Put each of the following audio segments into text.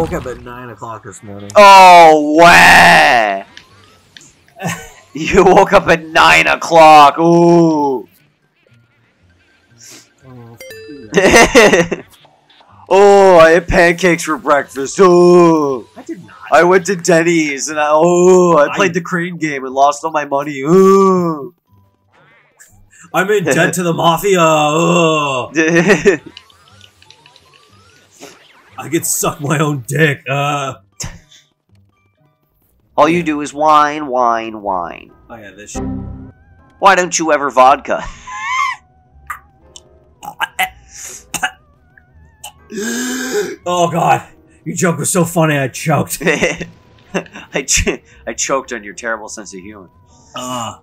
woke up at 9 o'clock this morning. Oh, way! you woke up at 9 o'clock. Ooh. Oh, I had pancakes for breakfast. Oh. I did not. I went to Denny's and I, oh, I played I- the crane game and lost all my money. Ooh. I'm in debt to the mafia. Ugh. I get suck my own dick. Uh. all you do is whine, whine, whine. Oh yeah, this. Sh- Why don't you ever vodka? oh god, your joke was so funny I choked. I, ch- I choked on your terrible sense of humor. Uh.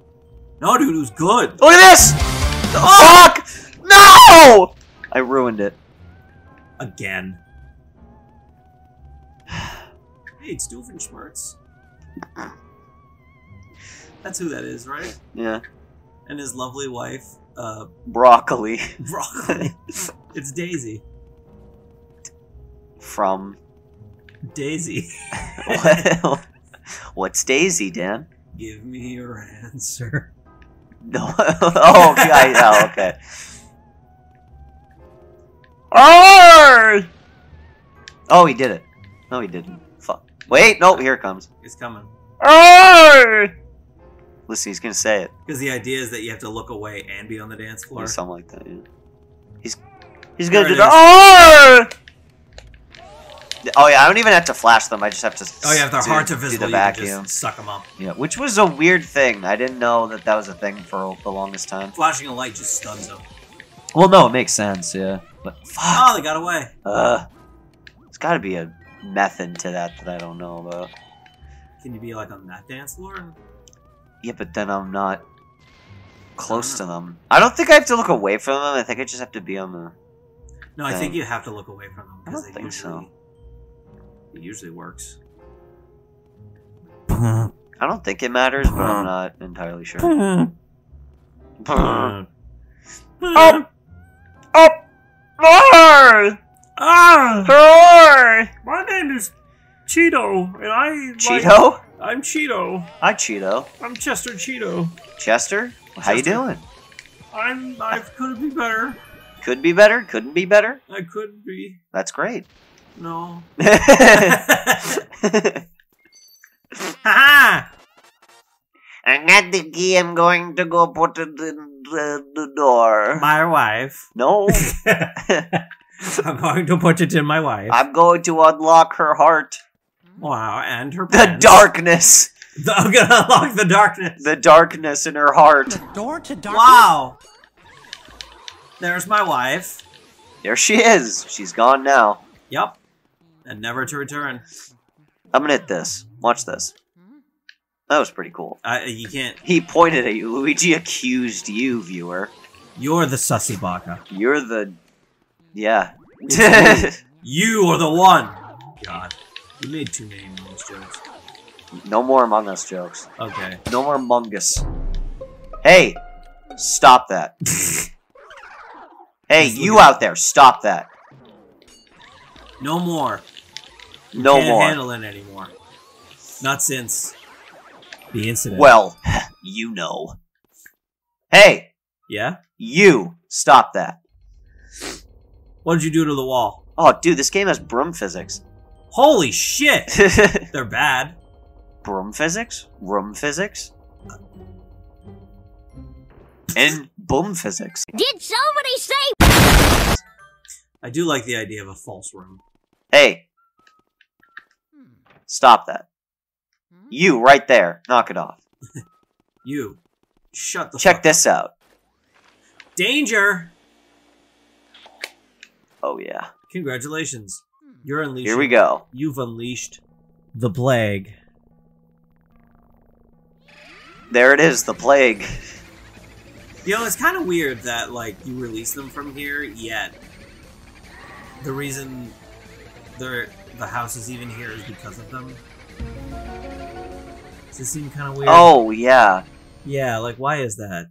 No, dude, it was good. Look at this! The fuck! No! I ruined it. Again. Hey, it's Doofenshmirtz. That's who that is, right? Yeah. And his lovely wife, uh, Broccoli. Broccoli. it's Daisy. From. Daisy. well, What's Daisy, Dan? Give me your answer. No. oh, okay. I, oh, okay. Oh! Oh, he did it. No, he didn't. Wait, no, here it comes. It's coming. Oh! Listen, he's gonna say it. Because the idea is that you have to look away and be on the dance floor. Or something like that. Yeah. He's he's gonna There do the oh! Oh yeah, I don't even have to flash them. I just have to. Oh yeah, if they're do- hard to visible, the vacuum. just suck them up. Yeah, which was a weird thing. I didn't know that that was a thing for the longest time. Flashing a light just stuns them. Well, no, it makes sense. Yeah, but fuck. Oh, they got away. Uh, it's got to be a method to that that I don't know about. Can you be like on that dance floor? Yeah, but then I'm not close to ah. them. I don't think I have to look away from them. I think I just have to be on the. No, I think you have to look away from them I don't they think so. it usually works. I don't think it matters, but I'm not entirely sure. oh, Oh! Ah, my name is Cheeto, and I like- Cheeto? I'm Cheeto. Hi, Cheeto. I'm Chester Cheeto. Chester? How you doing? I'm. I could be better. Could be better, couldn't be better. I could be. That's great. No. I Ha got the key. I'm going to go put it in the, the door. My wife. No, I'm going to put it in my wife. I'm going to unlock her heart. wow, and her The pants. darkness. The- I'm gonna unlock the darkness. The darkness in her heart. The Door to darkness. Wow. There's my wife. There she is. She's gone now. Yep. And never to return. I'm gonna hit this. Watch this. That was pretty cool. I, you can't. He pointed at you. Luigi accused you, viewer. You're the sussy baka. You're the. Yeah. You are the one. God. You made too many of those jokes. no more Among Us jokes. Okay. No more Mungus. Hey! Stop that. hey, you out there, stop that. No more. No Can't more. handle it anymore. Not since the incident. Well, you know. Hey! Yeah? You! Stop that. What did you do to the wall? Oh, dude, this game has broom physics. Holy shit! They're bad. broom physics? Room physics? And boom physics. Did somebody say I do like the idea of a false room. Hey! Hmm. Stop that. Hmm? You, right there. Knock it off. You. Shut the Check fuck this out. Danger! Oh, yeah. Congratulations. Hmm. You're unleashed. Here we go. You've unleashed the plague. There it is, the plague. You know, it's kind of weird that like you release them from here, yet the reason they're the house is even here is because of them. Does this seem kind of weird? Oh, yeah. yeah. Like, why is that?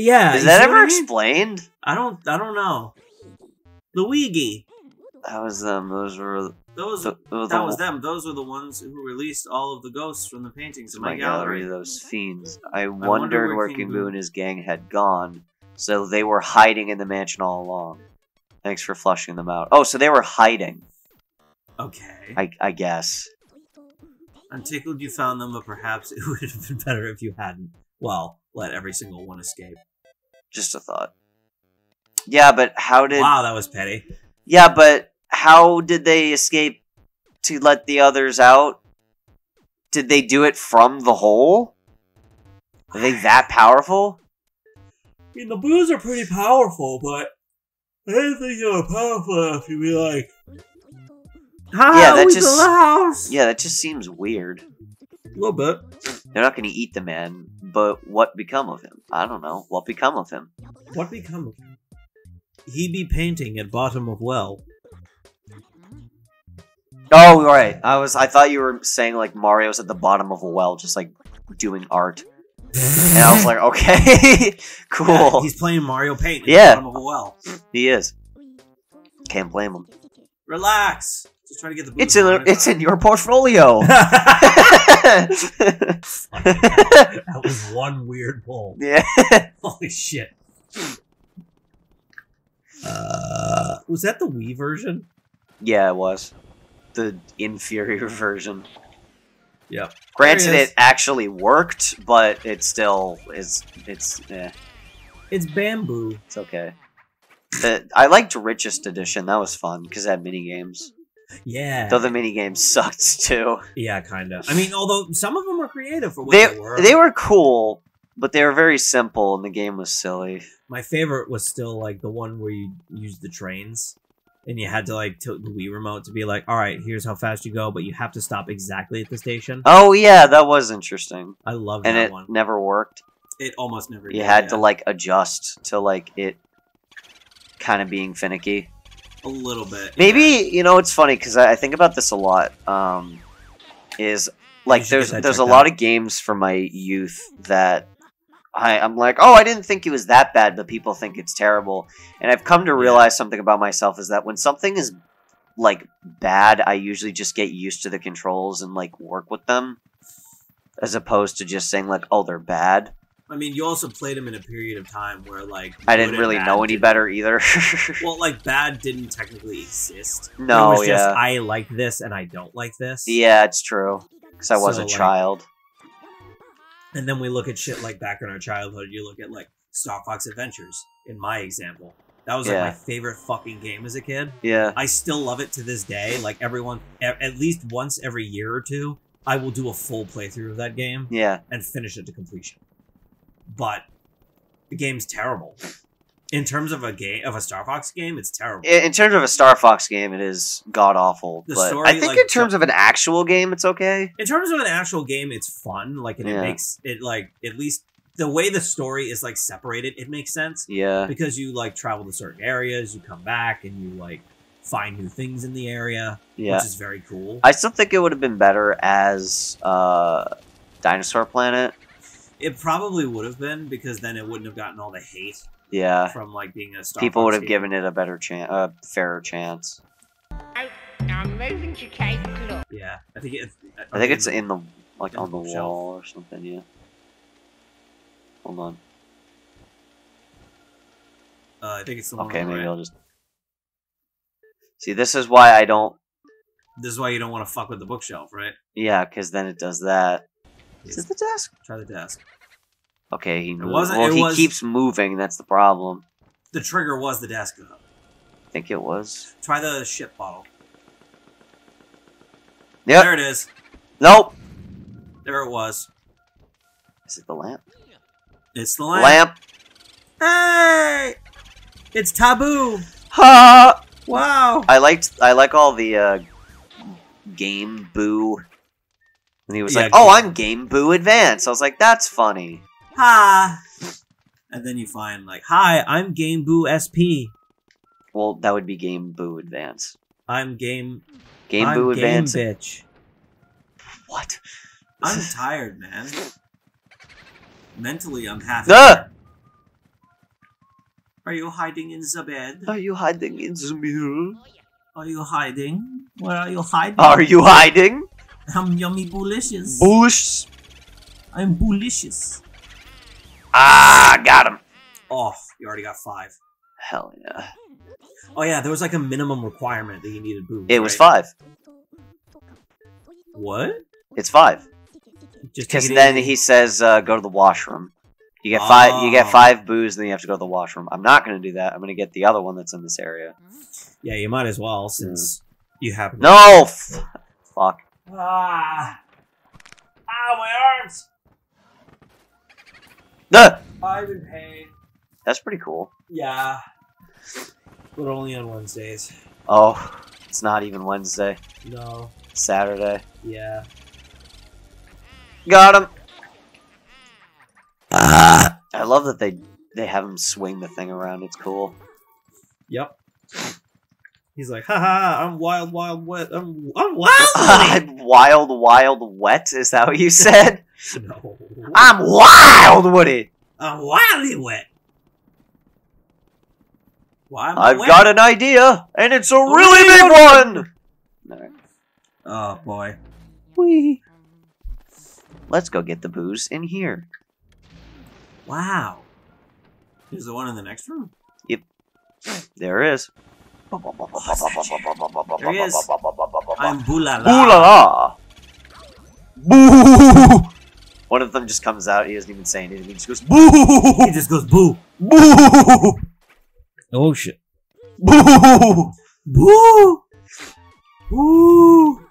Yeah. Is that ever I mean? explained? I don't. I don't know. Luigi. That was them. Those were Those the, those that was them. Those were the ones who released all of the ghosts from the paintings in my my, gallery. gallery. Those fiends. I, wonder wondered where where King King Boo- Boo and his gang had gone. So they were hiding in the mansion all along. Thanks for flushing them out. Oh, so they were hiding. Okay. I I guess. I'm tickled you found them, but perhaps it would have been better if you hadn't. Well, let every single one escape. Just a thought. Yeah, but how did? wow, that was petty. Yeah, but how did they escape to let the others out? Did they do it from the hole? Are they that powerful? I mean, the boos are pretty powerful, but I didn't think they were powerful enough to be like, Hi, Yeah, that we just- built a house. Yeah, that just seems weird. A little bit. They're not going to eat the man, but what become of him? I don't know. What become of him? What become of him? He be painting at bottom of well. Oh, right. I was. I thought you were saying like Mario's at the bottom of a well, just like doing art, and I was like, okay, Yeah, cool. he's playing Mario Paint at Yeah. the bottom of a well. he is. Can't blame him. Relax. Just trying to get the. It's in. It's in your portfolio. that was one weird pull. yeah. Holy shit. Uh, was that the Wii version? Yeah, it was the inferior version. Yeah. Granted, There it actually worked, but it still is. It's. Eh, It's bamboo. it's okay. The, I liked Richest Edition. That was fun because it had mini games. Yeah. Though the mini games sucked too. yeah, kind of. I mean, although some of them were creative for what they, They were. they were cool, but they were very simple, and the game was silly. My favorite was still like the one where you used the trains. And you had to like tilt the Wii remote to be like, all right, here's how fast you go, but you have to stop exactly at the station. Oh yeah, that was interesting, I love and that it one. never worked. It almost never. You did, had yeah. to like adjust to like it kind of being finicky. A little bit. Maybe you know it's funny because I, I think about this a lot. Um, is like there's there's a checked lot of games from my youth that I I'm like oh I didn't think it was that bad but people think it's terrible and I've come to realize something about myself is that when something is like bad I usually just get used to the controls and like work with them as opposed to just saying like oh they're bad. I mean, you also played them in a period of time where like I didn't really know any better either. Well, like bad didn't technically exist. No, it was just yeah. I like this and I don't like this. yeah, it's true because I was So, a like, child. And then we look at shit like back in our childhood. You look at like Star Fox Adventures. In my example, that was like Yeah. my favorite fucking game as a kid. Yeah. I still love it to this day. Like everyone, at least once every year or two, I will do a full playthrough of that game Yeah. and finish it to completion. But the game's terrible. In terms of a game of a Star Fox game, it's terrible. in in terms of a Star Fox game, it is god awful. The But story, I think like, in terms of an actual game, it's okay. in terms of an actual game, it's fun. Like, and Yeah. it makes it like at least the way the story is like separated, it makes sense Yeah, because you like travel to certain areas, you come back, and you like find new things in the area, yeah. which is very cool. I still think it would have been better as uh, Dinosaur Planet. It probably would have been because then it wouldn't have gotten all the hate Yeah, from like being a Star people Fox would have given it a better chance, a fairer chance. I'm moving to Cave Club. Yeah, I think it. I think it's in the like on the the shelf. wall or something. Yeah. Hold on. Uh, I think it's the one. Okay, maybe right. I'll just. See, this is why I don't. This is why you don't want to fuck with the bookshelf, right? Yeah, because then it does that. Is it the desk? Try the desk. Okay, he moved. wasn't- Well, it he was- keeps moving. That's the problem. The trigger was the desk. Though. I think it was. Try the ship bottle. Yep. There it is. Nope. There it was. Is it the lamp? It's the lamp. Lamp. Hey! It's taboo. Ha! Wow. I liked. I like all the uh, Game Boo. And he was Yeah, like, "Oh, I'm Game Boo Advance." I was like, "That's funny." Ha. And then you find like, hi, I'm Game Boo SP. Well, that would be Game Boo Advance. I'm Game. Game I'm Boo Game Advance. bitch. What? I'm tired, man. Mentally, I'm half. Ah! Are you hiding in the bed? Are you hiding in the mirror? Are you hiding? Where are you hiding? Are you hiding? I'm yummy boolicious. Bullish. I'm boolicious. Ah, got him. Oh, you already got five. Hell yeah. Oh yeah, there was like a minimum requirement that you needed booze. It was five. What? It's five. Just Because then he says, uh, "Go to the washroom." You get five. You get Oh. five booze, and then you have to go to the washroom. I'm not going to do that. I'm going to get the other one that's in this area. Yeah, you might as well since you have No, f- fuck. Ah. Ah, my arms. Duh! I'm in pain. That's pretty cool. Yeah. But only on Wednesdays. Oh, it's not even Wednesday. No. Saturday. Yeah. Got him. Ah. I love that they they have him swing the thing around. It's cool. Yep. He's like, haha, I'm wild, wild, wet. I'm, I'm wild. I'm wild, wild, wet. Is that what you said? no. I'm wild, Woody. I'm wildly wet. Why I I've wet? got an idea, and it's a really big one. Alright. Oh boy. Wee. Let's go get the booze in here. Wow. Is the one in the next room? Yep. There is. There he is. I'm Boo La La. Ooh la la! Boo! One of them just comes out. He doesn't even say anything. He just goes boo! He just goes boo. Boo! Oh shit. Boo! Boo! Boo!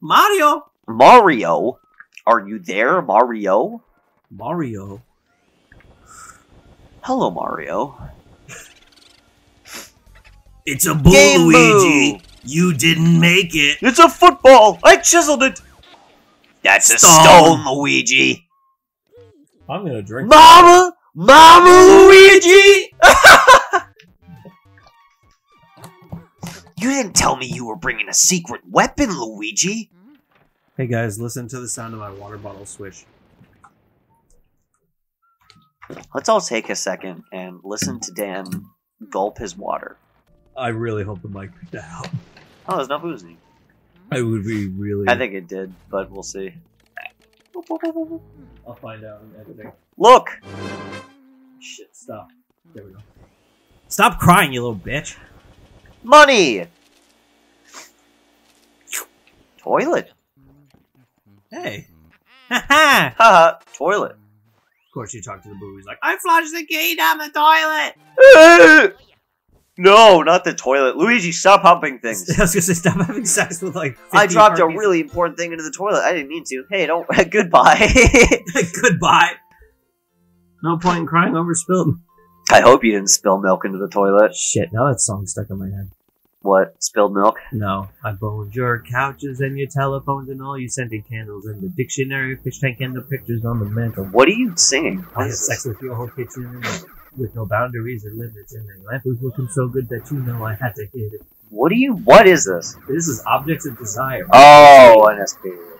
Mario! Mario, are you there, Mario? Mario? Hello, Mario. It's a boo, Game Luigi! Boo! You didn't make it! It's a football. I chiseled it. That's a Stone. stone, Luigi. I'm gonna drink. Mama, Mama Luigi. you didn't tell me you were bringing a secret weapon, Luigi. Hey guys, listen to the sound of my water bottle swish. Let's all take a second and listen to Dan gulp his water. I really hope the mic picked that up. Oh, there's no booze in here. I would be really. I think it did, but we'll see. I'll find out in editing. Look, Shit, stop. There we go. Stop crying, you little bitch. money. Toilet. Hey. Haha! Haha, toilet. of course, you talk to the boo. He's like, I flushed the key down the toilet! no, not the toilet. Luigi, stop humping things. I was gonna say, stop having sex with like. I dropped a really important thing into the toilet. I didn't mean to. Hey, don't. Goodbye. Goodbye. No point in crying over spilled. I hope you didn't spill milk into the toilet. Shit, now that song's stuck in my head. What? Spilled milk? No, I boned your couches and your telephones and all you scented candles and the dictionary, fish tank, and the pictures on the mantle. What are you singing? I had sex with your whole kitchen and with no boundaries or limits, and your life was looking so good that you know I had to hit it. What do you? What is this? This is Objects of Desire. Oh, NSP.